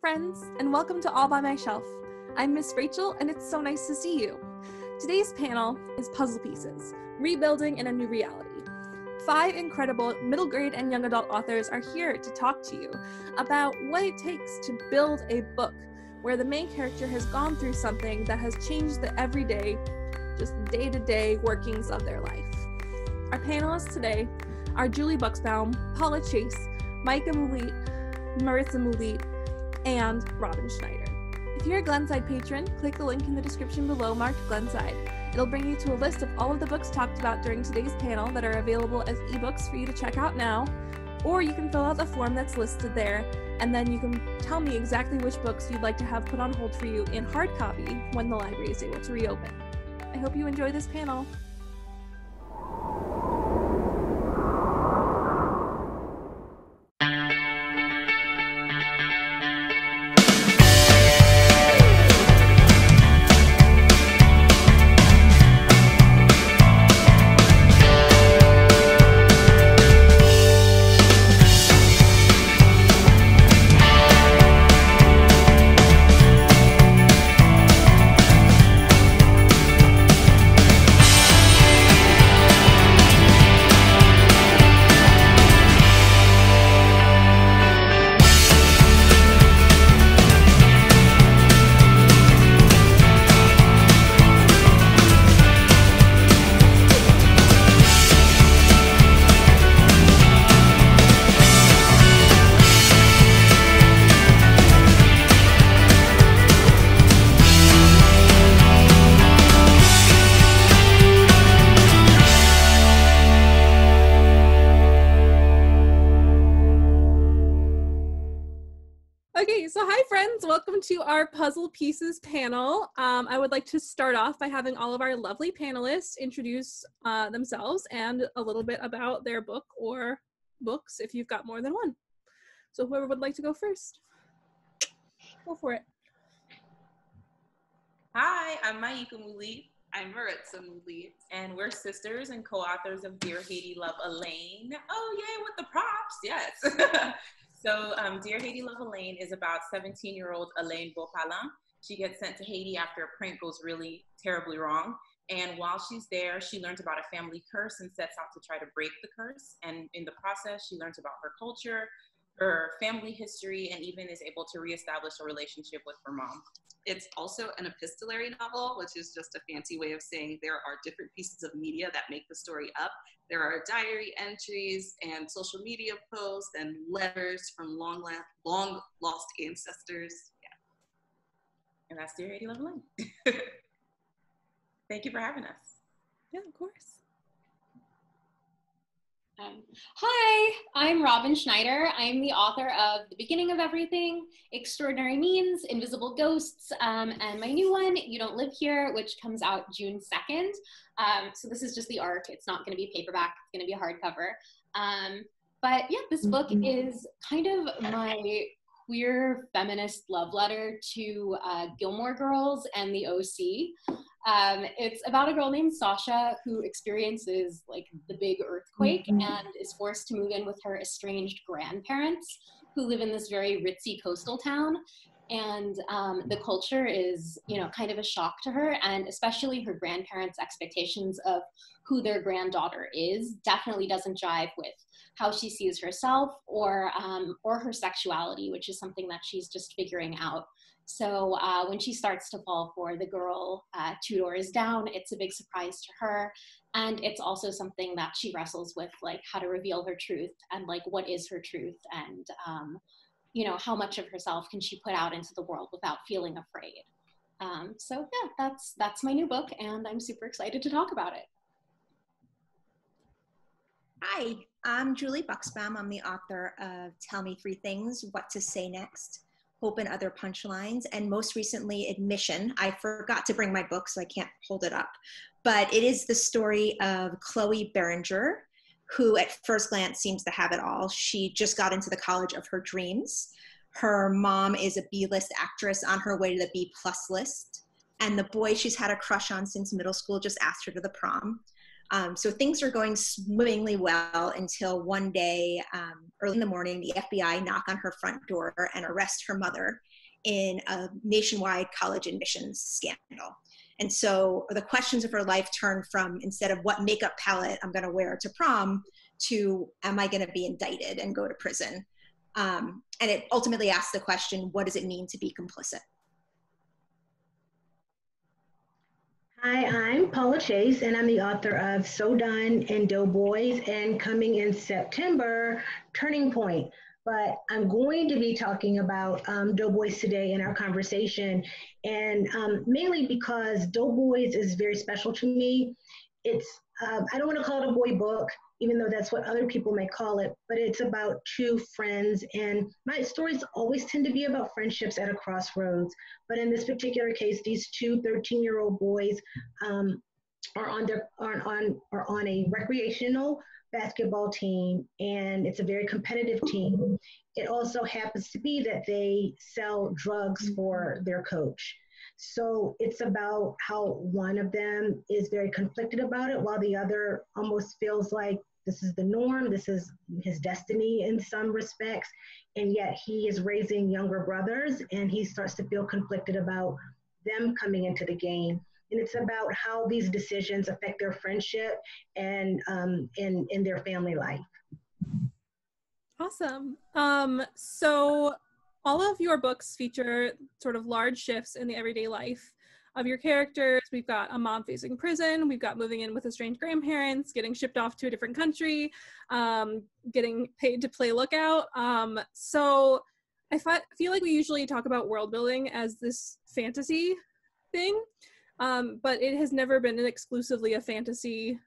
friends, and welcome to All by My Shelf. I'm Miss Rachel, and it's so nice to see you. Today's panel is Puzzle Pieces Rebuilding in a New Reality. Five incredible middle grade and young adult authors are here to talk to you about what it takes to build a book where the main character has gone through something that has changed the everyday, just day to day workings of their life. Our panelists today are Julie Buxbaum, Paula Chase, Maika Moulite, Maritza Moulite, and Robyn Schneider. If you're a Glenside patron, click the link in the description below marked Glenside. It'll bring you to a list of all of the books talked about during today's panel that are available as ebooks for you to check out now, or you can fill out the form that's listed there, and then you can tell me exactly which books you'd like to have put on hold for you in hard copy when the library is able to reopen. I hope you enjoy this panel. Pieces panel. Um, I would like to start off by having all of our lovely panelists introduce uh, themselves and a little bit about their book or books if you've got more than one. So whoever would like to go first, go for it. Hi, I'm Maika Moulite. I'm Maritza Moulite, and we're sisters and co-authors of Dear Haiti Love Alaine. Oh, yay, with the props, yes. so um, Dear Haiti Love Alaine is about 17-year-old Alaine Beauparlant. She gets sent to Haiti after a prank goes really terribly wrong. And while she's there, she learns about a family curse and sets out to try to break the curse. And in the process, she learns about her culture, her family history, and even is able to reestablish a relationship with her mom. It's also an epistolary novel, which is just a fancy way of saying there are different pieces of media that make the story up. There are diary entries and social media posts and letters from long, long lost ancestors. Yeah. And that's Dear Haiti Love Alaine. Thank you for having us. Yeah, of course. Um, hi, I'm Robyn Schneider. I'm the author of The Beginning of Everything, Extraordinary Means, Invisible Ghosts, um, and my new one, You Don't Live Here, which comes out June 2nd. Um, so this is just the arc. It's not going to be paperback. It's going to be a hardcover. Um, but yeah, this book is kind of my queer feminist love letter to uh, Gilmore Girls and the OC. Um, it's about a girl named Sasha who experiences like the big earthquake Mm-hmm. and is forced to move in with her estranged grandparents who live in this very ritzy coastal town. And um, the culture is, you know, kind of a shock to her, and especially her grandparents' expectations of who their granddaughter is definitely doesn't jive with how she sees herself or um, or her sexuality, which is something that she's just figuring out. So uh, when she starts to fall for the girl uh, two doors down, it's a big surprise to her, and it's also something that she wrestles with, like how to reveal her truth and like what is her truth, and um, you know how much of herself can she put out into the world without feeling afraid. Um, so yeah, that's that's my new book, and I'm super excited to talk about it. Hi, I'm Julie Buxbaum. I'm the author of Tell Me Three Things What to Say Next, Hope and Other Punchlines, and most recently, Admission. I forgot to bring my book, so I can't hold it up. But it is the story of Chloe Berenger, who at first glance seems to have it all. She just got into the college of her dreams. Her mom is a B list actress on her way to the B plus list. And the boy she's had a crush on since middle school just asked her to the prom. Um, so things are going swimmingly well until one day, um, early in the morning, the FBI knock on her front door and arrest her mother in a nationwide college admissions scandal. And so the questions of her life turn from instead of what makeup palette I'm going to wear to prom to am I going to be indicted and go to prison? Um, and it ultimately asks the question what does it mean to be complicit? Hi, I'm Paula Chase, and I'm the author of So Done and Doughboys, and coming in September, Turning Point. But I'm going to be talking about um, Doughboys today in our conversation, and um, mainly because Doughboys is very special to me. It's, uh, I don't want to call it a boy book even though that's what other people may call it, but it's about two friends. And my stories always tend to be about friendships at a crossroads. But in this particular case, these two 13 year old boys um, are on their are on are on a recreational basketball team and it's a very competitive team. It also happens to be that they sell drugs for their coach. So it's about how one of them is very conflicted about it while the other almost feels like this is the norm, this is his destiny in some respects, and yet he is raising younger brothers and he starts to feel conflicted about them coming into the game. And it's about how these decisions affect their friendship and um, in, in their family life. Awesome. Um, so all of your books feature sort of large shifts in the everyday life of your characters. We've got a mom facing prison. We've got moving in with estranged grandparents, getting shipped off to a different country, um, getting paid to play lookout. Um, so I feel like we usually talk about world building as this fantasy thing, um, but it has never been exclusively a fantasy,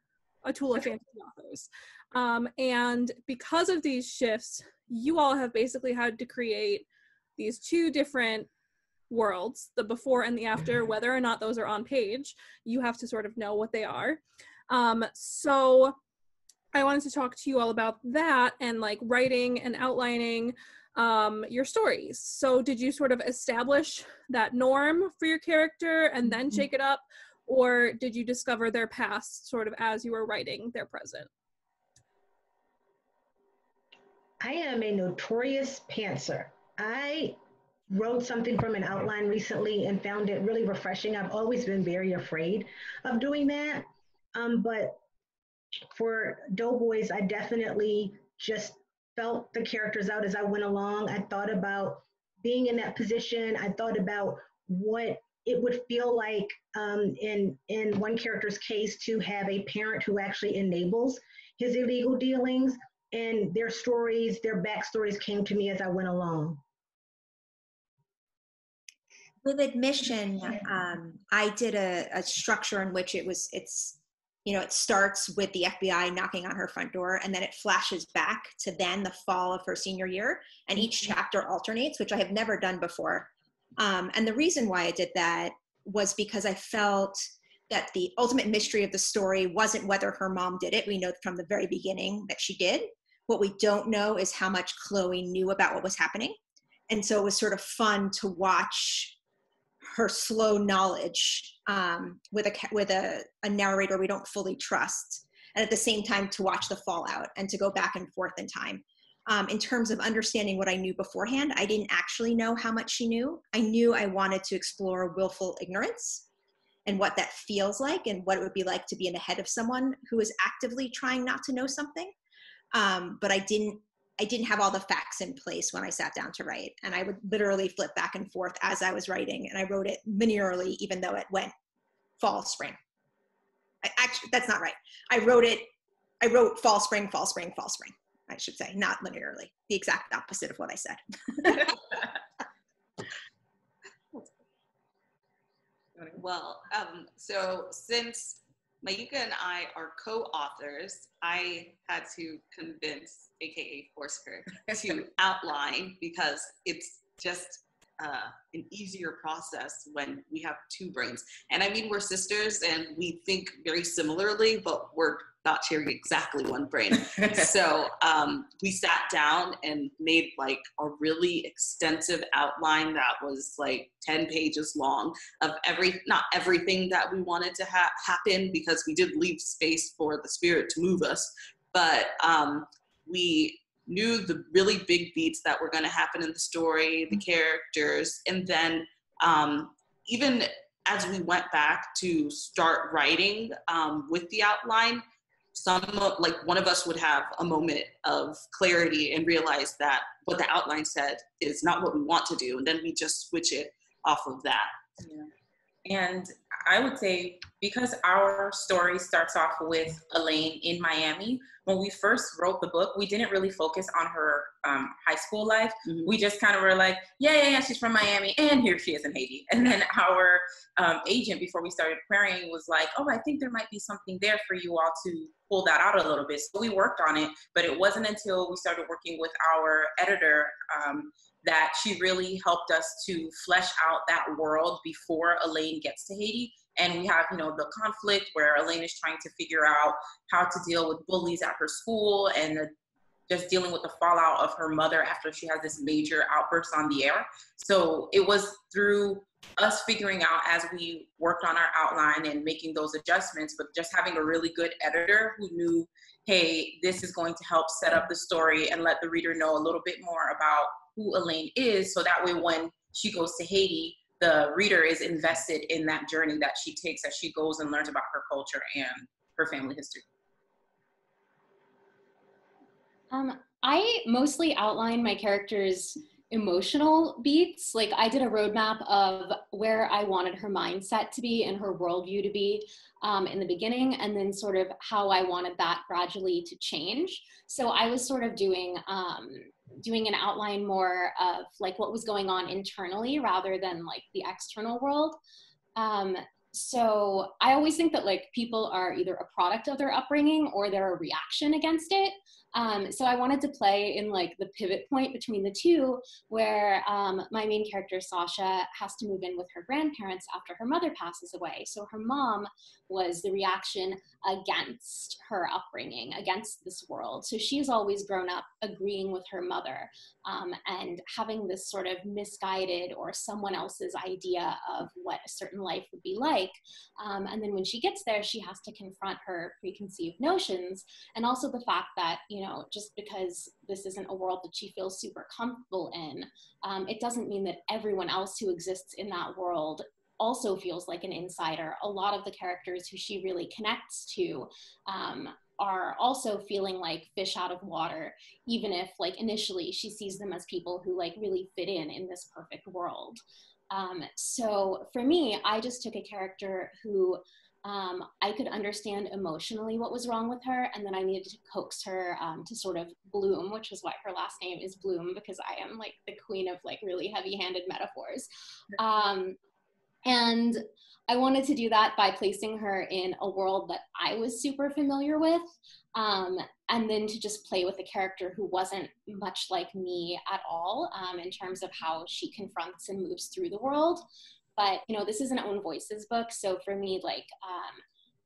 a tool of fantasy authors. Um, and because of these shifts, you all have basically had to create these two different worlds, the before and the after, whether or not those are on page, you have to sort of know what they are. Um, so I wanted to talk to you all about that and like writing and outlining um, your stories. So did you sort of establish that norm for your character and then mm-hmm. shake it up? Or did you discover their past sort of as you were writing their present? I am a notorious pantser. I wrote something from an outline recently and found it really refreshing. I've always been very afraid of doing that. Um, but for Doughboys, I definitely just felt the characters out as I went along. I thought about being in that position. I thought about what it would feel like um, in in one character's case to have a parent who actually enables his illegal dealings, and their stories, their backstories came to me as I went along with admission um, i did a, a, structure in which it was it's you know it starts with the fbi knocking on her front door and then it flashes back to then the fall of her senior year and each mm-hmm. chapter alternates which i have never done before. Um, and the reason why i did that was because i felt that the ultimate mystery of the story wasn't whether her mom did it. We know from the very beginning that she did. What we don't know is how much chloe knew about what was happening. And so it was sort of fun to watch her slow knowledge um, with a with a, a narrator we don't fully trust, and at the same time to watch the fallout and to go back and forth in time. Um, in terms of understanding what I knew beforehand, I didn't actually know how much she knew. I knew I wanted to explore willful ignorance and what that feels like and what it would be like to be in the head of someone who is actively trying not to know something. Um, but I didn't I didn't have all the facts in place when I sat down to write. And I would literally flip back and forth as I was writing. And I wrote it linearly, even though it went fall, spring. I, actually, that's not right. I wrote it, I wrote fall, spring, fall, spring, fall, spring, I should say, not linearly. The exact opposite of what I said. well, um, so since Maika and I are co-authors, I had to convince aka Forsker, to outline because it's just uh, an easier process when we have two brains. And I mean, we're sisters and we think very similarly, but we're not sharing exactly one brain. so um, we sat down and made like a really extensive outline that was like 10 pages long of every, not everything that we wanted to ha- happen because we did leave space for the spirit to move us. But um, we knew the really big beats that were going to happen in the story, the characters, and then um, even as we went back to start writing um, with the outline, some like one of us would have a moment of clarity and realize that what the outline said is not what we want to do, and then we just switch it off of that. Yeah. And I would say because our story starts off with Alaine in Miami, when we first wrote the book, we didn't really focus on her um, high school life. Mm-hmm. We just kind of were like, yeah, yeah, yeah, she's from Miami, and here she is in Haiti. And then our um, agent, before we started querying, was like, oh, I think there might be something there for you all to pull that out a little bit. So we worked on it, but it wasn't until we started working with our editor um, that she really helped us to flesh out that world before Alaine gets to Haiti. And we have, you know, the conflict where Alaine is trying to figure out how to deal with bullies at her school and the, just dealing with the fallout of her mother after she has this major outburst on the air. So it was through us figuring out as we worked on our outline and making those adjustments, but just having a really good editor who knew, hey, this is going to help set up the story and let the reader know a little bit more about who Alaine is. So that way, when she goes to Haiti, the reader is invested in that journey that she takes as she goes and learns about her culture and her family history. Um, I mostly outline my characters' emotional beats. Like I did a roadmap of where I wanted her mindset to be and her worldview to be um, in the beginning, and then sort of how I wanted that gradually to change. So I was sort of doing um, doing an outline more of like what was going on internally rather than like the external world. Um, so I always think that like people are either a product of their upbringing or they're a reaction against it. Um, so I wanted to play in like the pivot point between the two, where um, my main character Sasha has to move in with her grandparents after her mother passes away. So her mom was the reaction against her upbringing, against this world. So she's always grown up agreeing with her mother um, and having this sort of misguided or someone else's idea of what a certain life would be like. Um, and then when she gets there, she has to confront her preconceived notions and also the fact that, you know, just because this isn't a world that she feels super comfortable in, um, it doesn't mean that everyone else who exists in that world also feels like an insider. A lot of the characters who she really connects to um, are also feeling like fish out of water, even if like initially she sees them as people who like really fit in in this perfect world. Um, so for me, I just took a character who um, I could understand emotionally what was wrong with her, and then I needed to coax her um, to sort of bloom, which is why her last name is Bloom because I am like the queen of like really heavy-handed metaphors. Um, and I wanted to do that by placing her in a world that I was super familiar with. Um, and then to just play with a character who wasn't much like me at all um, in terms of how she confronts and moves through the world. But, you know, this is an own voices book. So for me, like, um,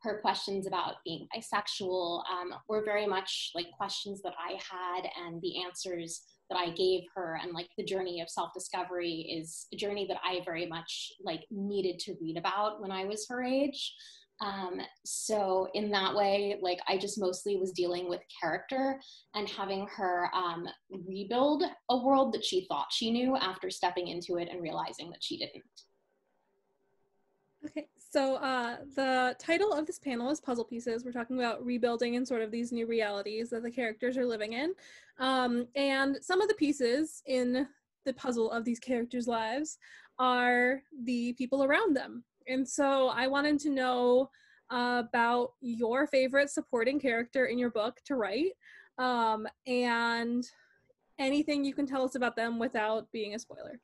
her questions about being bisexual um, were very much like questions that I had, and the answers that I gave her and like the journey of self discovery is a journey that I very much like needed to read about when I was her age. Um, so in that way, like I just mostly was dealing with character and having her um, rebuild a world that she thought she knew after stepping into it and realizing that she didn't. Okay, so uh, the title of this panel is Puzzle Pieces. We're talking about rebuilding and sort of these new realities that the characters are living in. Um, and some of the pieces in the puzzle of these characters' lives are the people around them. And so I wanted to know uh, about your favorite supporting character in your book to write um, and anything you can tell us about them without being a spoiler.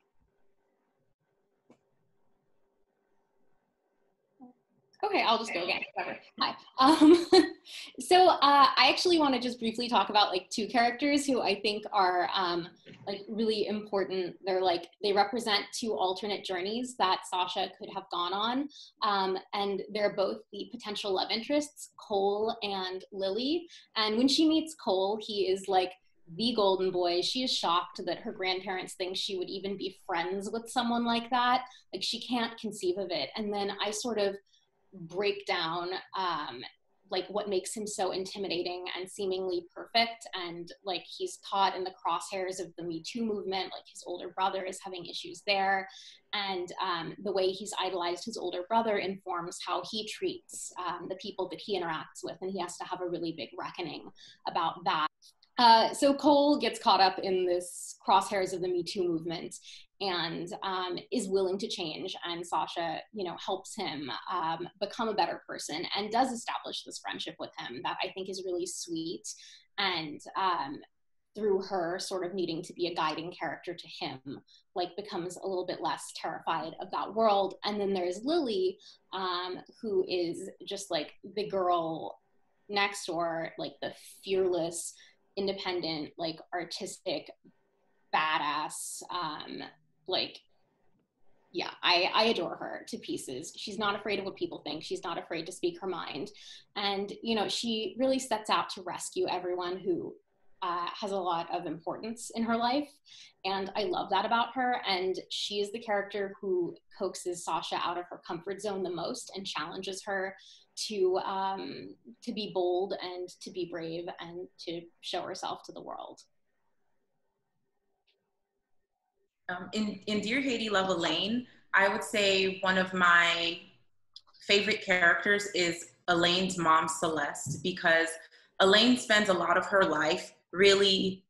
Okay, I'll just go again. Whatever. Hi. Um, so uh, I actually want to just briefly talk about like two characters who I think are um, like really important. They're like they represent two alternate journeys that Sasha could have gone on, um, and they're both the potential love interests, Cole and Lily. And when she meets Cole, he is like the golden boy. She is shocked that her grandparents think she would even be friends with someone like that. Like she can't conceive of it. And then I sort of break down um, like what makes him so intimidating and seemingly perfect. And like he's caught in the crosshairs of the me too movement like his older brother is having issues there. And um, the way he's idolized his older brother informs how he treats um, the people that he interacts with. And he has to have a really big reckoning about that. Uh, so Cole gets caught up in this crosshairs of the Me Too movement and um, is willing to change. And Sasha, you know, helps him um, become a better person and does establish this friendship with him that I think is really sweet. And um, through her sort of needing to be a guiding character to him, like becomes a little bit less terrified of that world. And then there's Lily, um, who is just like the girl next door, like the fearless independent, like artistic, badass, um, like yeah, I, I adore her to pieces. She's not afraid of what people think. She's not afraid to speak her mind. And, you know, she really sets out to rescue everyone who uh, has a lot of importance in her life. And I love that about her. And she is the character who coaxes Sasha out of her comfort zone the most and challenges her to um, to be bold and to be brave and to show herself to the world. Um, in in Dear Haiti, Love Alaine, I would say one of my favorite characters is Alaine's mom, Celeste, because Alaine spends a lot of her life really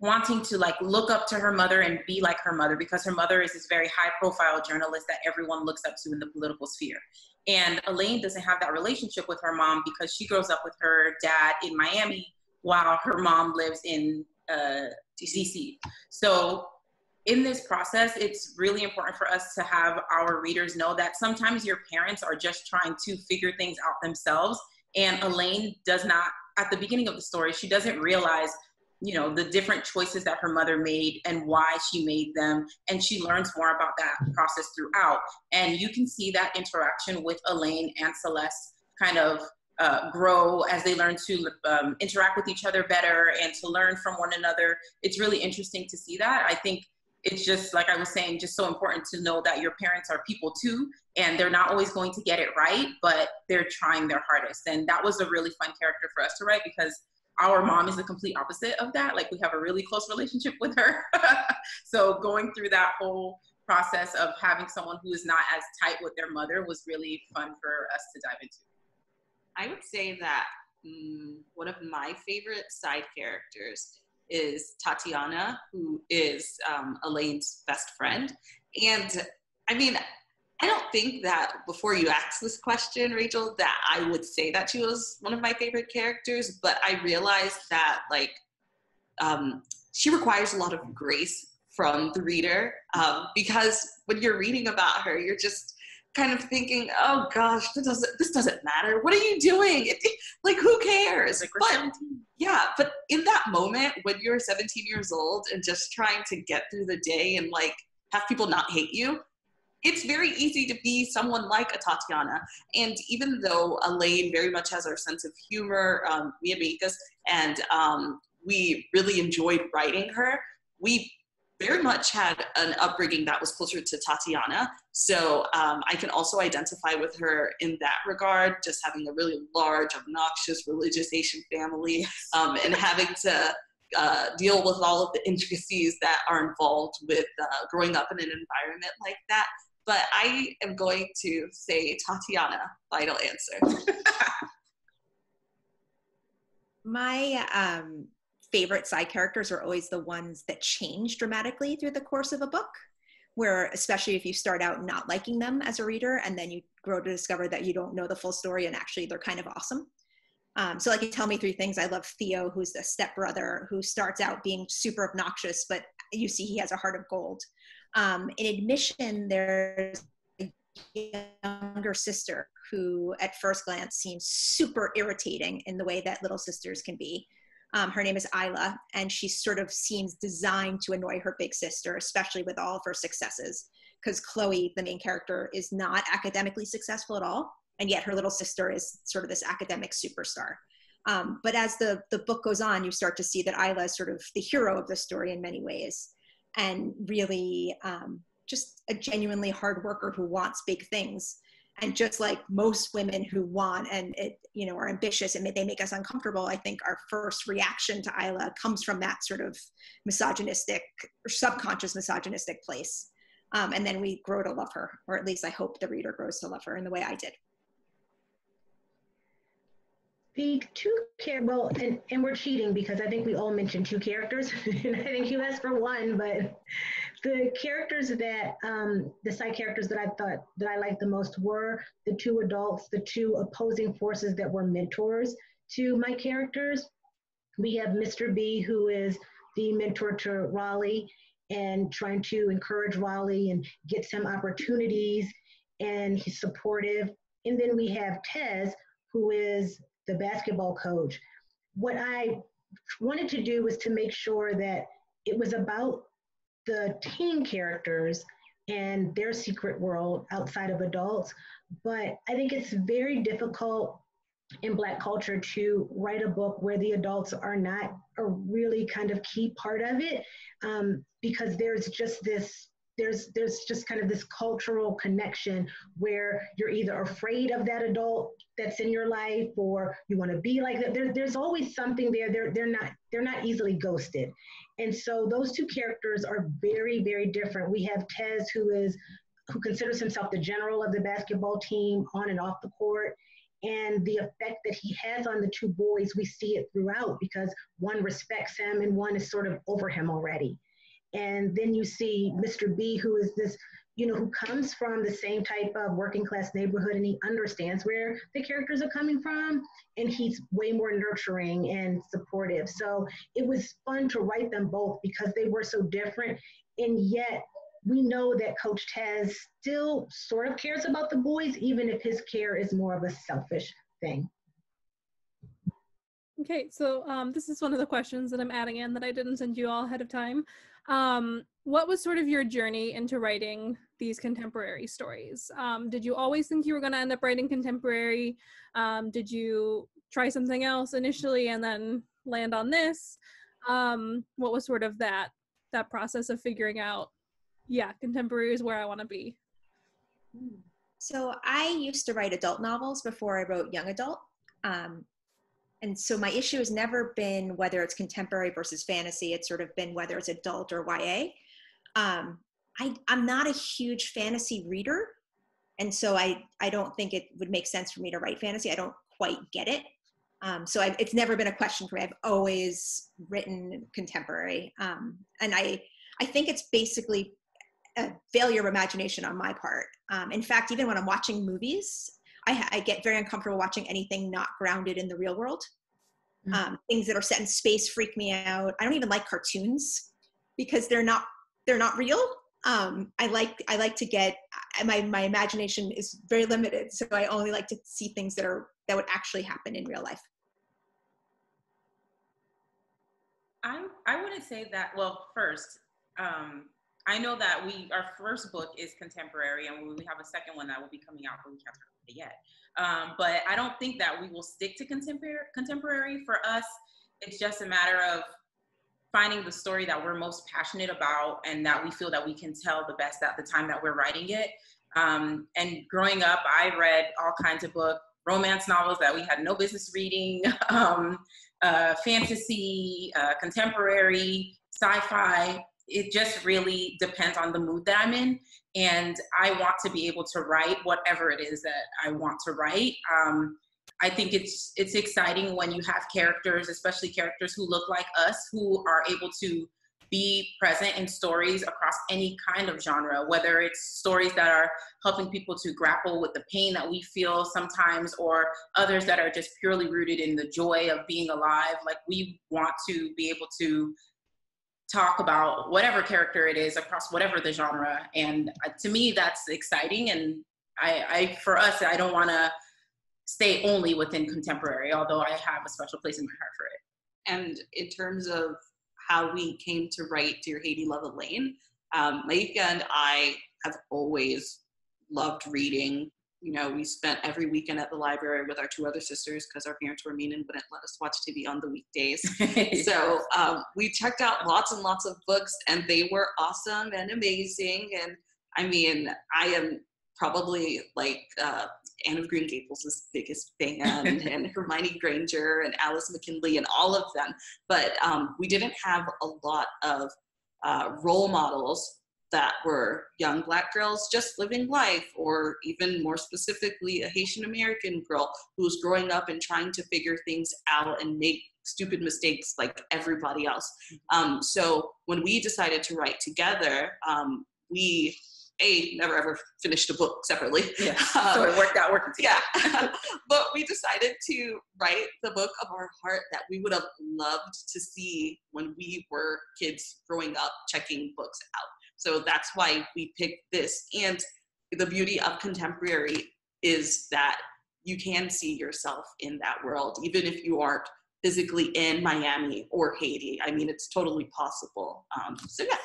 wanting to like look up to her mother and be like her mother because her mother is this very high profile journalist that everyone looks up to in the political sphere. And alaine doesn't have that relationship with her mom because she grows up with her dad in miami while her mom lives in uh, dc so in this process it's really important for us to have our readers know that sometimes your parents are just trying to figure things out themselves and alaine does not at the beginning of the story she doesn't realize you know the different choices that her mother made and why she made them and she learns more about that process throughout. And you can see that interaction with alaine and celeste kind of uh, grow as they learn to um, interact with each other better and to learn from one another it's really interesting to see that i think it's just like i was saying just so important to know that your parents are people too and they're not always going to get it right but they're trying their hardest and that was a really fun character for us to write because our mom is the complete opposite of that. Like we have a really close relationship with her. so going through that whole process of having someone who is not as tight with their mother was really fun for us to dive into. I would say that mm, one of my favorite side characters is Tatiana, who is um, Alaine's best friend. And I mean, I don't think that before you asked this question, Rachel, that I would say that she was one of my favorite characters, but I realized that like um, she requires a lot of grace from the reader um, because when you're reading about her, you're just kind of thinking, "Oh gosh, this doesn't this doesn't matter. What are you doing? It, like, who cares?" Like but yeah, but in that moment when you're 17 years old and just trying to get through the day and like have people not hate you, it's very easy to be someone like a Tatiana. And even though Alaine very much has our sense of humor, um, me and and um, we really enjoyed writing her, we very much had an upbringing that was closer to Tatiana. So um, I can also identify with her in that regard, just having a really large, obnoxious religious Asian family um, and having to uh, deal with all of the intricacies that are involved with uh, growing up in an environment like that but I am going to say Tatiana, final answer. My um, favorite side characters are always the ones that change dramatically through the course of a book, where, especially if you start out not liking them as a reader and then you grow to discover that you don't know the full story and actually they're kind of awesome. Um, so, like, you tell me three things. I love Theo, who's the stepbrother who starts out being super obnoxious, but you see he has a heart of gold. Um, in admission, there's a younger sister who, at first glance, seems super irritating in the way that little sisters can be. Um, her name is Isla, and she sort of seems designed to annoy her big sister, especially with all of her successes. Because Chloe, the main character, is not academically successful at all, and yet her little sister is sort of this academic superstar. Um, but as the, the book goes on, you start to see that Isla is sort of the hero of the story in many ways, and really um, just a genuinely hard worker who wants big things and just like most women who want and it, you know are ambitious and they make us uncomfortable i think our first reaction to isla comes from that sort of misogynistic or subconscious misogynistic place. Um, and then we grow to love her or at least i hope the reader grows to love her in the way i did. The two care well and, and we're cheating because i think we all mentioned two characters. And i think you asked for one but the characters that um, the side characters that I thought that I liked the most were the two adults, the two opposing forces that were mentors to my characters. We have Mr. B, who is the mentor to Raleigh and trying to encourage Raleigh and get some opportunities, and he's supportive. And then we have Tez, who is the basketball coach. What I wanted to do was to make sure that it was about the teen characters and their secret world outside of adults. But I think it's very difficult in Black culture to write a book where the adults are not a really kind of key part of it um, because there's just this there's there's just kind of this cultural connection where you're either afraid of that adult that's in your life or you want to be like that there, there's always something there they're they're not they're not easily ghosted. And so those two characters are very very different. We have tez who is who considers himself the general of the basketball team on and off the court. And the effect that he has on the two boys we see it throughout because one respects him and one is sort of over him already. And then you see Mr. B, who is this, you know, who comes from the same type of working class neighborhood and he understands where the characters are coming from. And he's way more nurturing and supportive. So it was fun to write them both because they were so different. And yet we know that Coach Tez still sort of cares about the boys, even if his care is more of a selfish thing. Okay, so um, this is one of the questions that I'm adding in that I didn't send you all ahead of time. Um, what was sort of your journey into writing these contemporary stories? Um, did you always think you were going to end up writing contemporary? Um, did you try something else initially and then land on this? Um, what was sort of that that process of figuring out, yeah, contemporary is where I want to be? So I used to write adult novels before I wrote young adult. Um, and so my issue has never been whether it's contemporary versus fantasy. It's sort of been whether it's adult or YA. Um, I, I'm not a huge fantasy reader, and so I I don't think it would make sense for me to write fantasy. I don't quite get it. Um, so I've, it's never been a question for me. I've always written contemporary, um, and I I think it's basically a failure of imagination on my part. Um, in fact, even when I'm watching movies, I, I, get very uncomfortable watching anything not grounded in the real world. Mm-hmm. Um, things that are set in space freak me out. I don't even like cartoons because they're not they're not real. Um, I like I like to get my my imagination is very limited, so I only like to see things that are that would actually happen in real life. I I wouldn't say that. Well, first, um, I know that we our first book is contemporary, and we have a second one that will be coming out, but we can't talk about it yet. Um, but I don't think that we will stick to contemporary. Contemporary for us, it's just a matter of finding the story that we're most passionate about and that we feel that we can tell the best at the time that we're writing it. Um, and growing up, I read all kinds of books, romance novels that we had no business reading, um, uh, fantasy, uh, contemporary, sci-fi, it just really depends on the mood that I'm in. And I want to be able to write whatever it is that I want to write. Um, I think it's it's exciting when you have characters, especially characters who look like us, who are able to be present in stories across any kind of genre, whether it's stories that are helping people to grapple with the pain that we feel sometimes, or others that are just purely rooted in the joy of being alive. Like we want to be able to talk about whatever character it is across whatever the genre. And uh, to me, that's exciting. And I, I for us, I don't want to stay only within contemporary, although I have a special place in my heart for it. And in terms of how we came to write Dear Haiti, Love Alaine, um, Maika and I have always loved reading. You know, we spent every weekend at the library with our two other sisters because our parents were mean and wouldn't let us watch TV on the weekdays. so um, we checked out lots and lots of books, and they were awesome and amazing. And I mean, I am probably like uh, Anne of Green Gables' biggest fan, and Hermione Granger and Alice McKinley and all of them. But um, we didn't have a lot of uh, role models that were young black girls just living life, or even more specifically, a Haitian American girl who's growing up and trying to figure things out and make stupid mistakes like everybody else. Um, so when we decided to write together, um, we a never ever finished a book separately. Yeah. Um, so it worked out working together. Yeah. but we decided to write the book of our heart that we would have loved to see when we were kids growing up checking books out. So that's why we picked this. And the beauty of contemporary is that you can see yourself in that world, even if you aren't physically in Miami or Haiti. I mean, it's totally possible. Um, so yeah.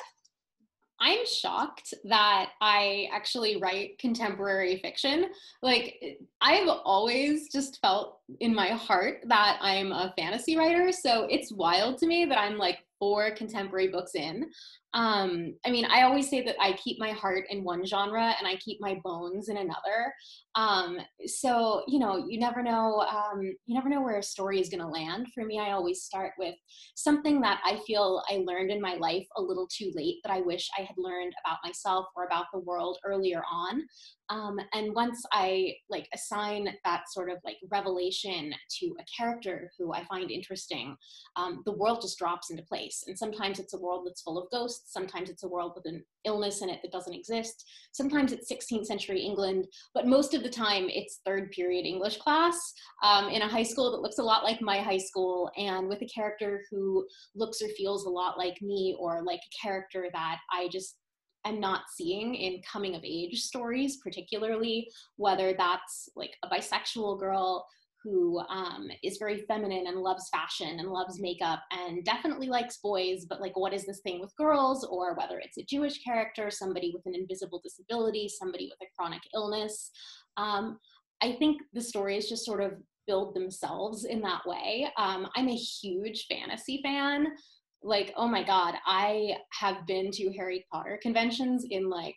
I'm shocked that I actually write contemporary fiction. Like, I've always just felt in my heart that I'm a fantasy writer. So it's wild to me that I'm like four contemporary books in um i mean i always say that i keep my heart in one genre and i keep my bones in another um so you know you never know um you never know where a story is going to land for me i always start with something that i feel i learned in my life a little too late that i wish i had learned about myself or about the world earlier on um, and once I like assign that sort of like revelation to a character who I find interesting, um, the world just drops into place. And sometimes it's a world that's full of ghosts. Sometimes it's a world with an illness in it that doesn't exist. Sometimes it's 16th century England, but most of the time it's third period English class um, in a high school that looks a lot like my high school and with a character who looks or feels a lot like me or like a character that I just am not seeing in coming of age stories, particularly whether that's like a bisexual girl who um, is very feminine and loves fashion and loves makeup and definitely likes boys, but like, what is this thing with girls? Or whether it's a Jewish character, somebody with an invisible disability, somebody with a chronic illness. Um, I think the stories just sort of build themselves in that way. Um, I'm a huge fantasy fan like oh my god i have been to harry potter conventions in like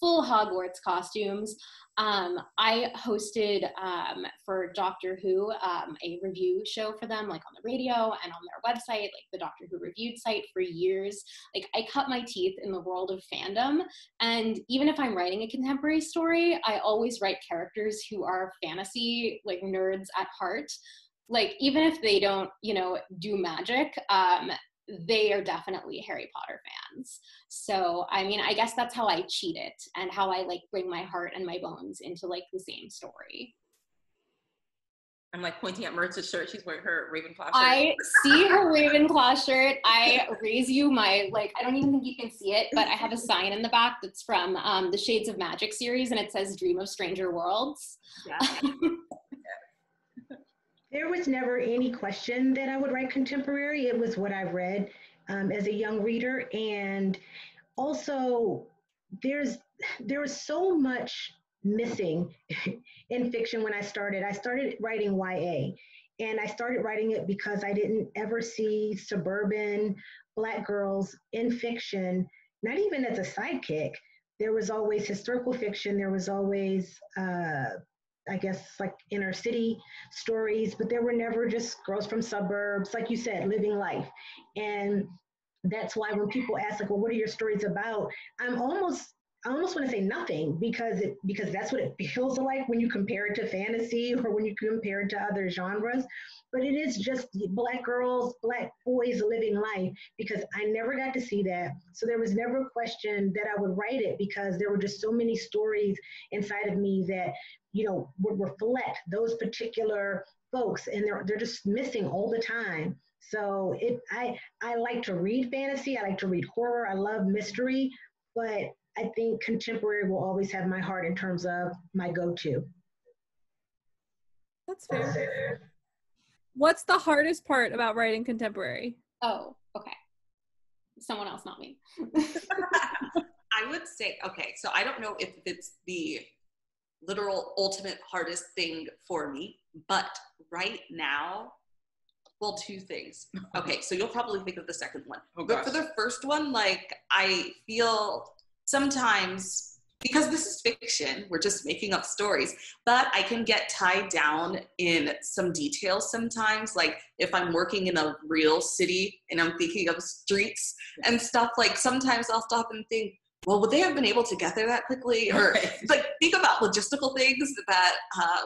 full hogwarts costumes. Um, i hosted um, for doctor who um, a review show for them like on the radio and on their website like the doctor who reviewed site for years. Like i cut my teeth in the world of fandom and even if i'm writing a contemporary story i always write characters who are fantasy like nerds at heart. Like even if they don't you know do magic um, they are definitely Harry Potter fans. So, I mean, I guess that's how I cheat it and how I like bring my heart and my bones into like the same story. I'm like pointing at Mertz's shirt. She's wearing her Ravenclaw shirt. I see her Ravenclaw shirt. I raise you my like. I don't even think you can see it, but I have a sign in the back that's from um, the Shades of Magic series, and it says "Dream of Stranger Worlds." Yeah. There was never any question that I would write contemporary. It was what I read um, as a young reader, and also there's there was so much missing in fiction when I started. I started writing YA, and I started writing it because I didn't ever see suburban black girls in fiction, not even as a sidekick. There was always historical fiction. There was always uh, I guess like inner city stories, but there were never just girls from suburbs, like you said, living life. And that's why when people ask like, well, what are your stories about? I'm almost I almost want to say nothing because it because that's what it feels like when you compare it to fantasy or when you compare it to other genres. But it is just black girls, black boys living life because I never got to see that. So there was never a question that I would write it because there were just so many stories inside of me that you know, would reflect those particular folks and they're they're just missing all the time. So it I I like to read fantasy, I like to read horror, I love mystery, but I think contemporary will always have my heart in terms of my go to. That's fair. What's the hardest part about writing contemporary? Oh, okay. Someone else, not me. I would say, okay, so I don't know if it's the literal ultimate hardest thing for me, but right now, well, two things. Okay, so you'll probably think of the second one. Oh, but for the first one, like, I feel sometimes because this is fiction, we're just making up stories, but I can get tied down in some details sometimes. Like if I'm working in a real city and I'm thinking of streets and stuff, like sometimes I'll stop and think, well, would they have been able to get there that quickly? Or Right. like think about logistical things that uh,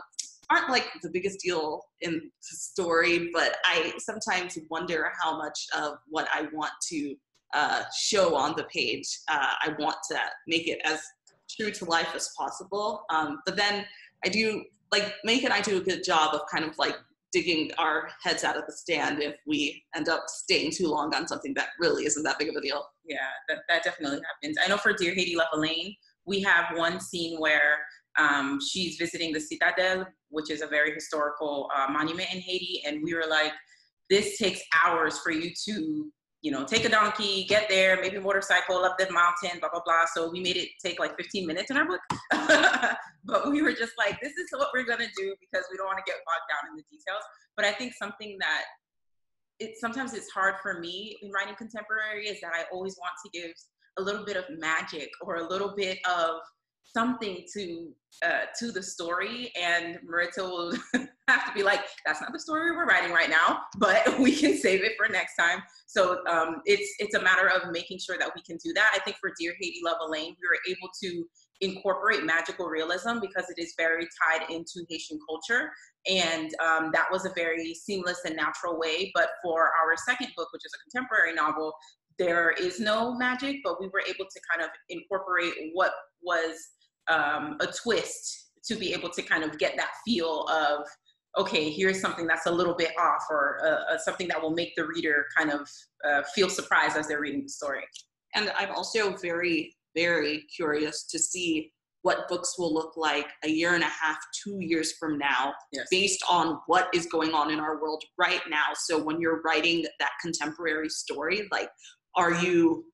aren't like the biggest deal in the story, but I sometimes wonder how much of what I want to uh, show on the page, uh, I want to make it as true to life as possible. Um, but then I do like Make and I do a good job of kind of like digging our heads out of the stand if we end up staying too long on something that really isn't that big of a deal. Yeah, that, that definitely happens. I know for Dear Haiti Love Alaine, we have one scene where um, she's visiting the Citadel, which is a very historical uh, monument in Haiti, and we were like, this takes hours for you to, you know, take a donkey, get there, maybe motorcycle up the mountain, blah blah blah. So we made it take like 15 minutes in our book, but we were just like, this is what we're gonna do because we don't want to get bogged down in the details. But I think something that it sometimes it's hard for me in writing contemporary is that I always want to give a little bit of magic or a little bit of something to uh, to the story, and Maritza will have to be like, "That's not the story we're writing right now, but we can save it for next time." So um, it's it's a matter of making sure that we can do that. I think for Dear Haiti Love Alaine, we were able to incorporate magical realism because it is very tied into Haitian culture. And um, that was a very seamless and natural way. But for our second book, which is a contemporary novel, there is no magic, but we were able to kind of incorporate what was um, a twist to be able to kind of get that feel of, okay, here's something that's a little bit off or uh, uh, something that will make the reader kind of uh, feel surprised as they're reading the story. And I'm also very, very curious to see what books will look like a year and a half, two years from now, Yes. based on what is going on in our world right now. So when you're writing that contemporary story, like, are you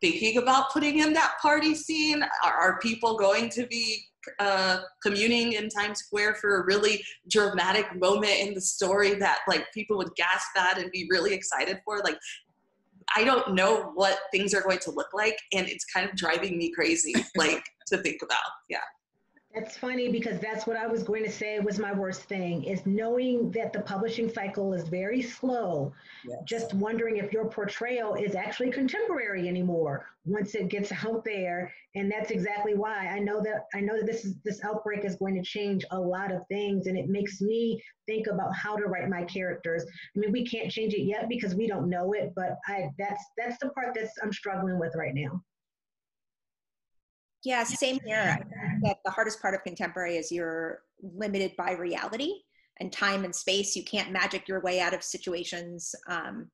thinking about putting in that party scene? Are, are people going to be uh, communing in Times Square for a really dramatic moment in the story that like people would gasp at and be really excited for? Like, I don't know what things are going to look like, and it's kind of driving me crazy, like to think about. Yeah. That's funny because that's what I was going to say was my worst thing is knowing that the publishing cycle is very slow. Yes. Just wondering if your portrayal is actually contemporary anymore once it gets out there. And that's exactly why I know that I know that this is this outbreak is going to change a lot of things and it makes me think about how to write my characters. I mean, we can't change it yet because we don't know it, but I that's that's the part that's I'm struggling with right now. Yeah, same here. I think that the hardest part of contemporary is you're limited by reality and time and space. You can't magic your way out of situations. Um,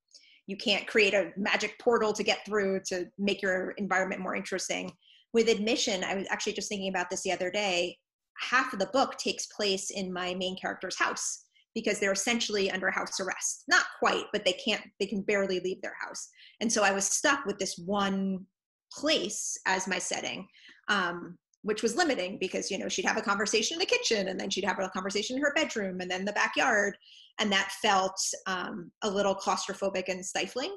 you can't create a magic portal to get through to make your environment more interesting. With admission, I was actually just thinking about this the other day. Half of the book takes place in my main character's house because they're essentially under house arrest. Not quite, but they can't, they can barely leave their house. And so I was stuck with this one place as my setting um, which was limiting because you know she'd have a conversation in the kitchen and then she'd have a conversation in her bedroom and then the backyard. And that felt um, a little claustrophobic and stifling.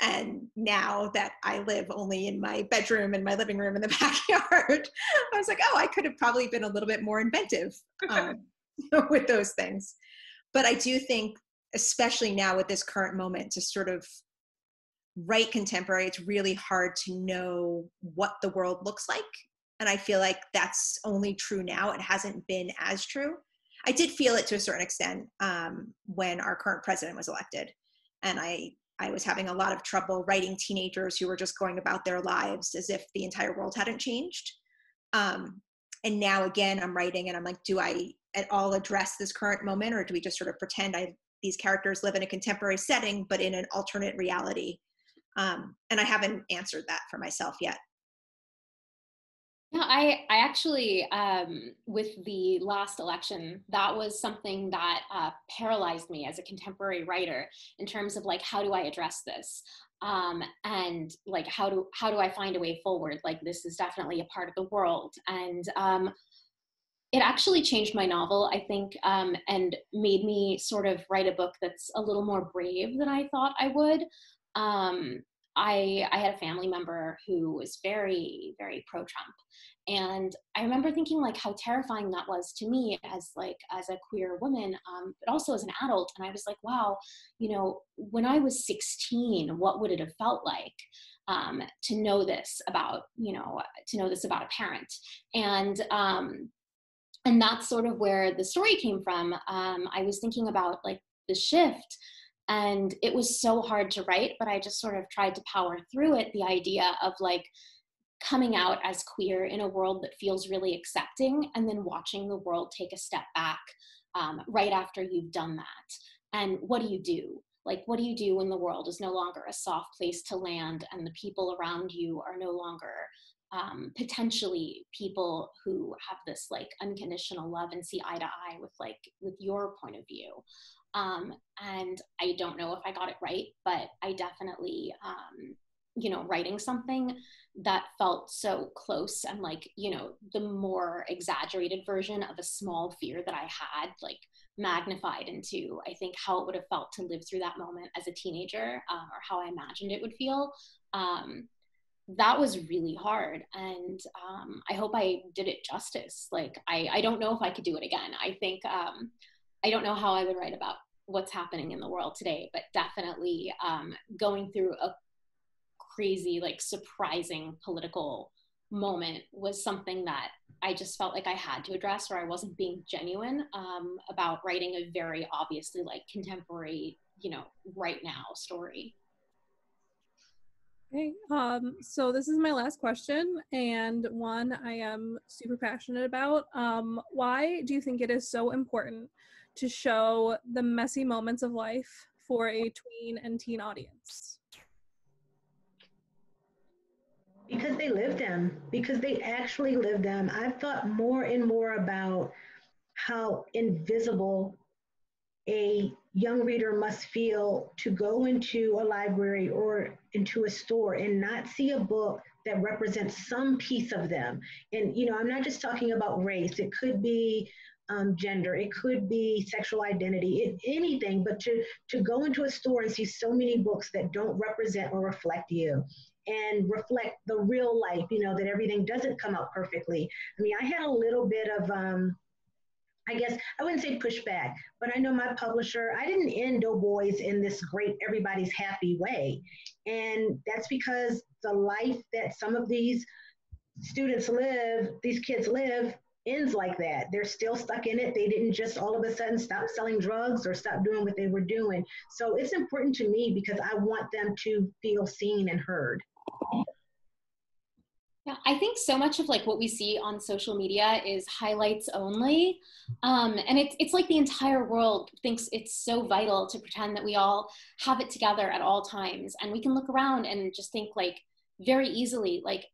And now that i live only in my bedroom and my living room in the backyard i was like oh i could have probably been a little bit more inventive um, with those things. But i do think especially now with this current moment to sort of write contemporary, it's really hard to know what the world looks like. And I feel like that's only true now. It hasn't been as true. I did feel it to a certain extent um, when our current president was elected. And I, I was having a lot of trouble writing teenagers who were just going about their lives as if the entire world hadn't changed. Um, and now again, I'm writing and I'm like, do I at all address this current moment or do we just sort of pretend I, these characters live in a contemporary setting, but in an alternate reality? Um, and I haven't answered that for myself yet. No, I, I actually, um, with the last election, that was something that uh, paralyzed me as a contemporary writer in terms of like, how do I address this? Um, and like, how do, how do I find a way forward? Like, this is definitely a part of the world. And um, it actually changed my novel, I think, um, and made me sort of write a book that's a little more brave than I thought I would. Um, I, I had a family member who was very, very pro-Trump. And I remember thinking like how terrifying that was to me as like as a queer woman, um, but also as an adult. And I was like, wow, you know, when I was 16, what would it have felt like? Um, to know this about, you know, to know this about a parent. And um, and that's sort of where the story came from. Um, I was thinking about like the shift and it was so hard to write but i just sort of tried to power through it the idea of like coming out as queer in a world that feels really accepting and then watching the world take a step back um, right after you've done that. And what do you do? Like what do you do when the world is no longer a soft place to land and the people around you are no longer um, potentially people who have this like unconditional love and see eye to eye with like with your point of view um, and I don't know if I got it right, but I definitely, um, you know, writing something that felt so close and like, you know, the more exaggerated version of a small fear that I had, like magnified into, I think, how it would have felt to live through that moment as a teenager um, or how I imagined it would feel. Um, that was really hard. And um, i hope i did it justice. Like I, I don't know if i could do it again. I think um, I don't know how I would write about what's happening in the world today, but definitely um, going through a crazy, like surprising political moment was something that I just felt like I had to address, or I wasn't being genuine um, about writing a very obviously like contemporary, you know, right now story. Okay, um, so this is my last question, and one I am super passionate about. Um, why do you think it is so important to show the messy moments of life for a tween and teen audience? Because they live them, because they actually live them. I've thought more and more about how invisible a young reader must feel to go into a library or into a store and not see a book that represents some piece of them. And, you know, I'm not just talking about race, it could be um, gender, it could be sexual identity, it, anything, but to, to go into a store and see so many books that don't represent or reflect you and reflect the real life, you know, that everything doesn't come out perfectly. I mean, I had a little bit of, um, I guess I wouldn't say pushback, but I know my publisher, I didn't end Doughboys in this great, everybody's happy way. And that's because the life that some of these students live, these kids live, ends like that. They're still stuck in it. They didn't just all of a sudden stop selling drugs or stop doing what they were doing. So it's important to me because I want them to feel seen and heard. Yeah, I think so much of like what we see on social media is highlights only. Um, and it's, it's like the entire world thinks it's so vital to pretend that we all have it together at all times. And we can look around and just think like very easily, like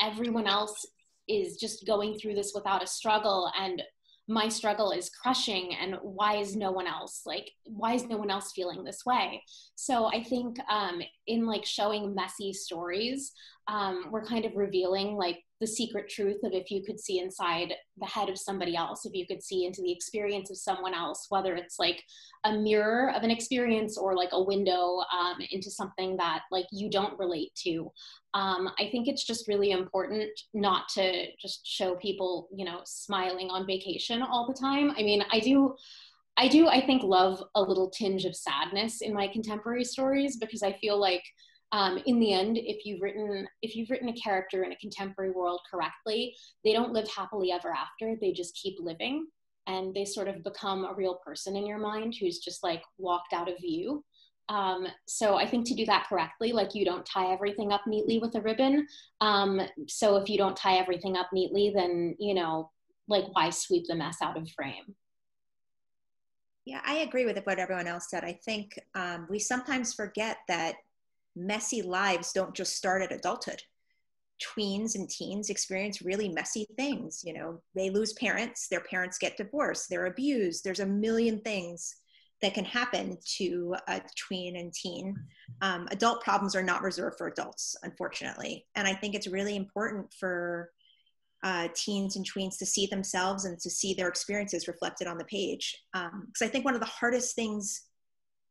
everyone else is just going through this without a struggle and my struggle is crushing and why is no one else like why is no one else feeling this way? So i think um, in like showing messy stories um, we're kind of revealing like the secret truth of if you could see inside the head of somebody else if you could see into the experience of someone else whether it's like a mirror of an experience or like a window um, into something that like you don't relate to. Um, i think it's just really important not to just show people you know smiling on vacation all the time. I mean i do i do i think love a little tinge of sadness in my contemporary stories because i feel like um, in the end if you've written if you've written a character in a contemporary world correctly they don't live happily ever after they just keep living and they sort of become a real person in your mind who's just like walked out of view um, so I think to do that correctly, like you don't tie everything up neatly with a ribbon. Um, so if you don't tie everything up neatly, then, you know, like why sweep the mess out of frame? Yeah, I agree with what everyone else said. I think um, we sometimes forget that messy lives don't just start at adulthood. tweens and teens experience really messy things. You know, they lose parents, their parents get divorced, they're abused. There's a million things that can happen to a tween and teen. Um, adult problems are not reserved for adults, unfortunately. And I think it's really important for uh, teens and tweens to see themselves and to see their experiences reflected on the page. Because um, I think one of the hardest things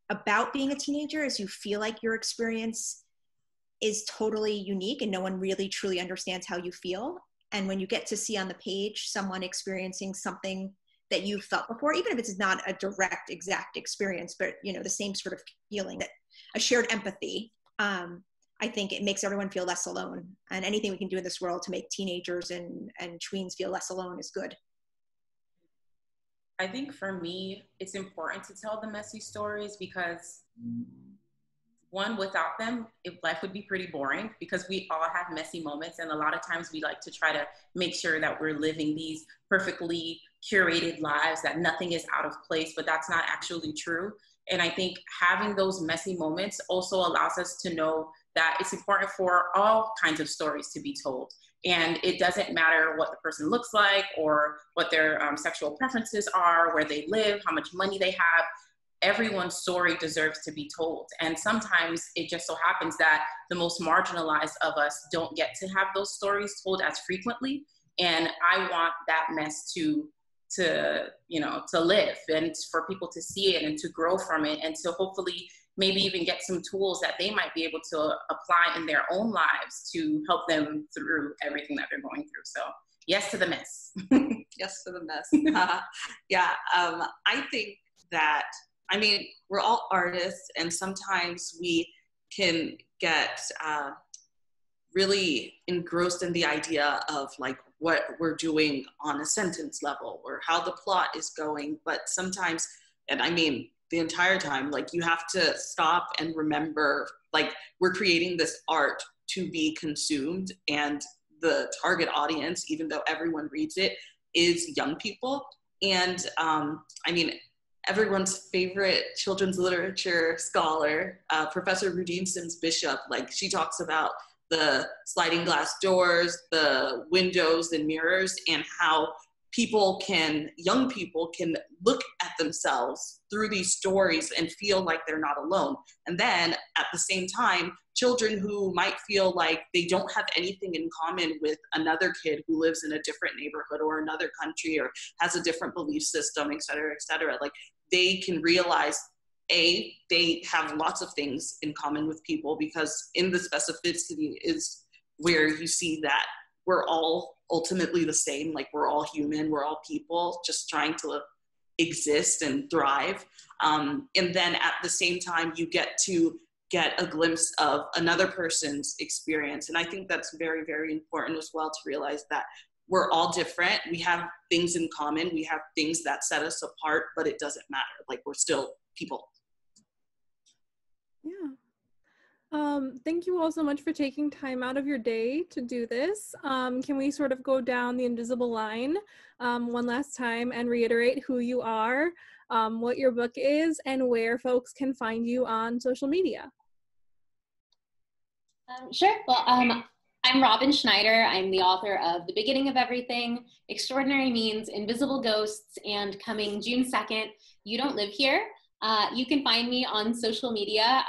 about being a teenager is you feel like your experience is totally unique and no one really truly understands how you feel. And when you get to see on the page someone experiencing something that you've felt before, even if it's not a direct, exact experience, but you know, the same sort of feeling that a shared empathy, um, I think it makes everyone feel less alone. And anything we can do in this world to make teenagers and, and tweens feel less alone is good. I think for me, it's important to tell the messy stories because one, without them, life would be pretty boring because we all have messy moments. And a lot of times we like to try to make sure that we're living these perfectly curated lives, that nothing is out of place, but that's not actually true. And I think having those messy moments also allows us to know that it's important for all kinds of stories to be told. And it doesn't matter what the person looks like or what their um, sexual preferences are, where they live, how much money they have. Everyone's story deserves to be told. And sometimes it just so happens that the most marginalized of us don't get to have those stories told as frequently. And I want that mess to to you know to live and for people to see it and to grow from it and to hopefully maybe even get some tools that they might be able to apply in their own lives to help them through everything that they're going through. So, yes to the mess. yes to the mess. yeah, um, I think that, I mean, we're all artists, and sometimes we can get uh, really engrossed in the idea of like what we're doing on a sentence level or how the plot is going. But sometimes, and I mean, the entire time like you have to stop and remember like we're creating this art to be consumed and the target audience even though everyone reads it is young people. And um, i mean everyone's favorite children's literature scholar uh, professor rudine sims bishop like she talks about the sliding glass doors the windows and mirrors and how people can, young people can look at themselves through these stories and feel like they're not alone. And then at the same time, children who might feel like they don't have anything in common with another kid who lives in a different neighborhood or another country or has a different belief system, et cetera, et cetera, like they can realize a they have lots of things in common with people because in the specificity is where you see that we're all ultimately the same. Like we're all human, we're all people just trying to exist and thrive. Um, and then at the same time, you get to get a glimpse of another person's experience. And I think that's very, very important as well to realize that we're all different. We have things in common, we have things that set us apart, but it doesn't matter. Like we're still people. Yeah. Um, thank you all so much for taking time out of your day to do this. Um, can we sort of go down the invisible line um, one last time and reiterate who you are, um, what your book is, and where folks can find you on social media? Um, sure. Well, um, I'm Robyn Schneider. I'm the author of The Beginning of Everything, Extraordinary Means, Invisible Ghosts, and coming June 2nd, You Don't Live Here. Uh, you can find me on social media.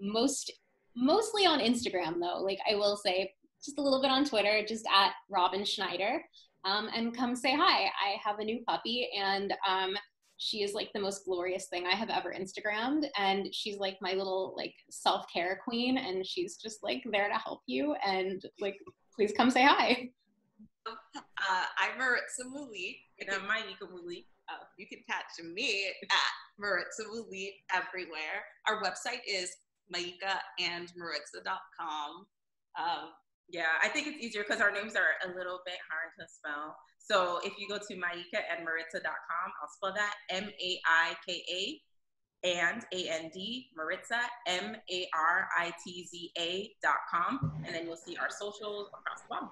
Most mostly on Instagram though. Like I will say, just a little bit on Twitter, just at Robyn Schneider. Um, and come say hi. I have a new puppy, and um, she is like the most glorious thing I have ever Instagrammed. And she's like my little like self care queen, and she's just like there to help you. And like, please come say hi. Uh, I'm Maritza Moulite. And I'm Maika Moulite. Uh, you can catch me at Maritza Moulite everywhere. Our website is maikaandmaritza.com. Um, yeah, I think it's easier because our names are a little bit hard to spell. So if you go to maikaandmaritza.com, I'll spell that M A I K A and A N D Maritza M A R I T Z A dot com, and then you'll see our socials across the bottom.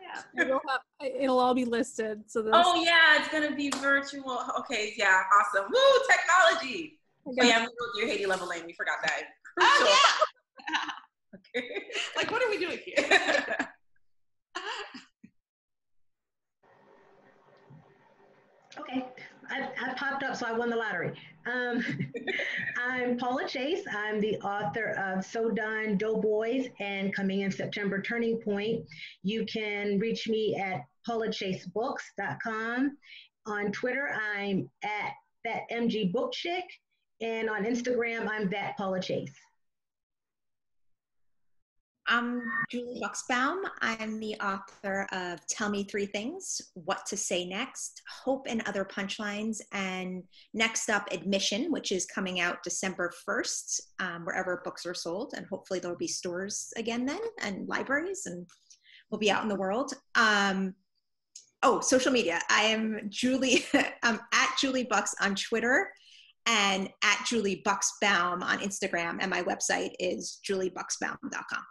Yeah, it'll, have, it'll all be listed. So oh yeah, it's gonna be virtual. Okay, yeah, awesome. Woo, technology. Oh yeah, we wrote Dear Haiti Love Alaine. We forgot that oh, yeah. okay. Like, what are we doing here? okay. I, I popped up, so I won the lottery. Um, I'm Paula Chase. I'm the author of So Done, Doughboys, and coming in September, Turning Point. You can reach me at paulachasebooks.com. On Twitter, I'm at that MG Book Chick and on Instagram, I'm that Paula Chase. I'm Julie Buxbaum. I'm the author of Tell Me Three Things What to Say Next, Hope and Other Punchlines, and next up, Admission, which is coming out December 1st, um, wherever books are sold. And hopefully, there'll be stores again then and libraries, and we'll be out in the world. Um, oh, social media. I am Julie, I'm at Julie Bux on Twitter and at Julie Buxbaum on Instagram. And my website is juliebuxbaum.com.